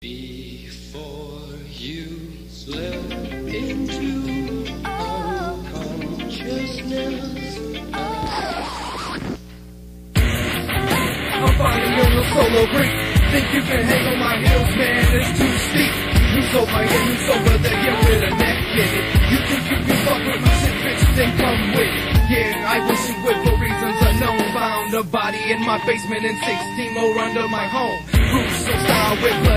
Before you slip into unconsciousness, I'm finally on the solo break. Think you can hang on my heels, man? It's too steep. You sober, yeah, you sober, then get rid of that, get it? You think you can fuck with my shit, bitch? Then come with it. Yeah, I wish you would for reasons unknown. Found a body in my basement and 16 more under my home. Gruesome style with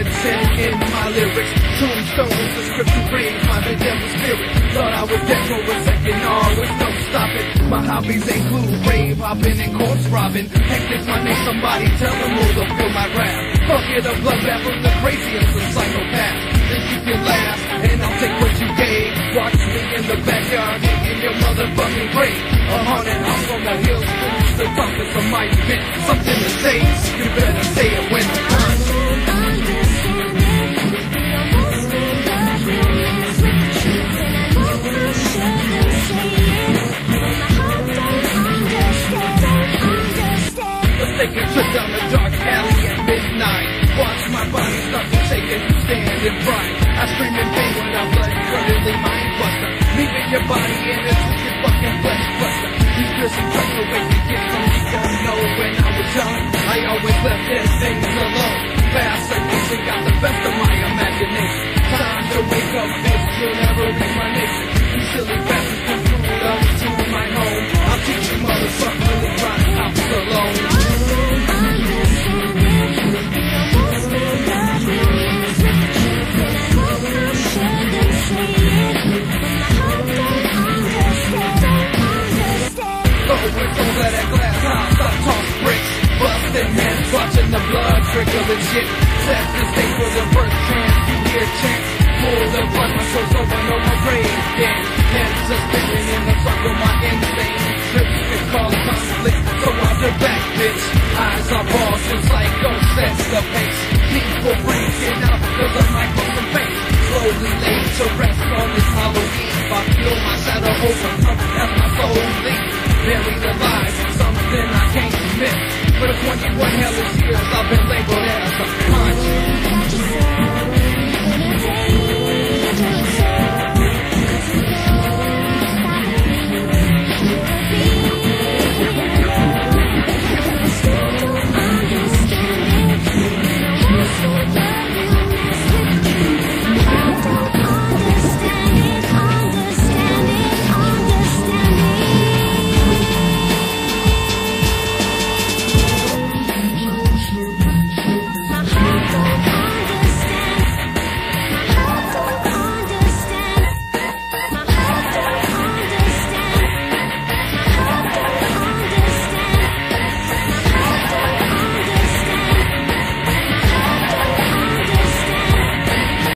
in my lyrics. Tombstones, the script to raise my devil spirit. Thought I was dead for a second, no, it's no stopping. My hobbies include rave hopping and corpse robbing. Heck, if my name somebody tell them who to feel my rap. Fuck it, a bloodbath of the craziest of psychopaths. Think you can laugh, and I'll take what you gave. Watch me in the backyard, in your motherfucking grave. A haunted house on the hills, the toughest of my event. Something to say Take a trip down the dark alley at midnight. Watch my body start to shake as you stand in front. I scream in pain when I blood curdling mind buster. Leaving your body in a twisted fucking flesh buster. These piercing cuts away watching the blood trickle and shit. Set the stage for the first chance, you get a chance. Pull the blood, my soul's